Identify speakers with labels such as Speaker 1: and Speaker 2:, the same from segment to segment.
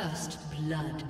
Speaker 1: First blood.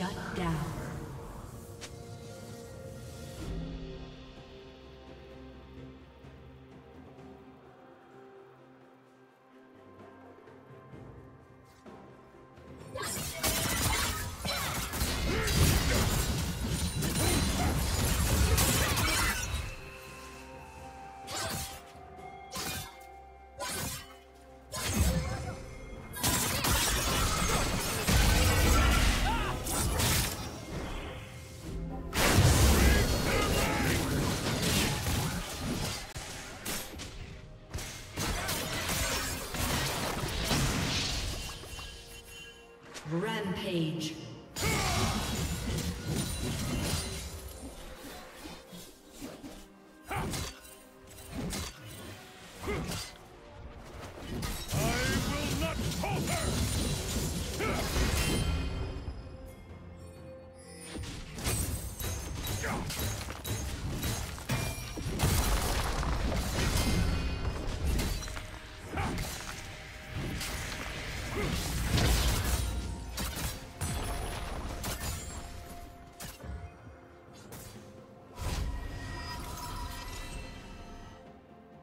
Speaker 1: Shut down. Rampage.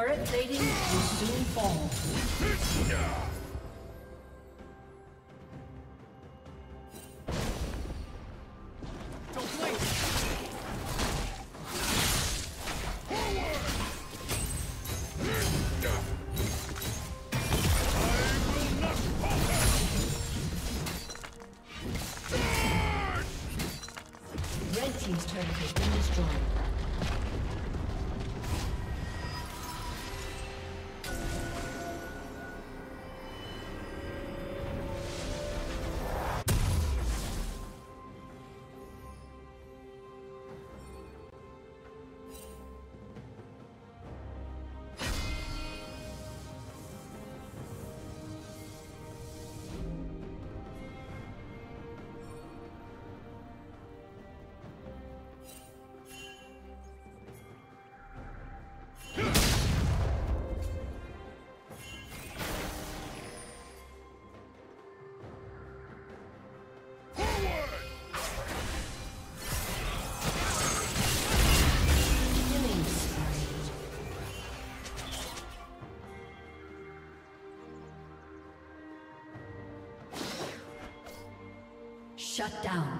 Speaker 1: Turret plating will soon fall. Team's turret has been destroyed. Shut down.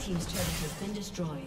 Speaker 1: Team's turret has been destroyed.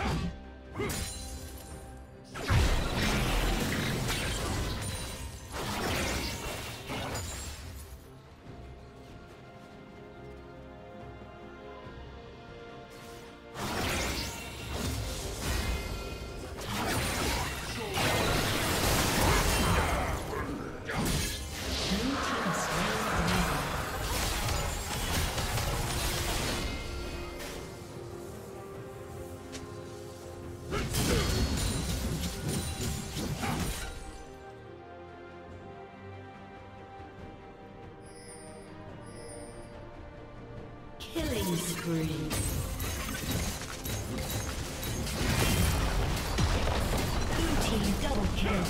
Speaker 1: Huh? Killing spree. Blue team double kill.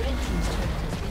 Speaker 1: Red team's turret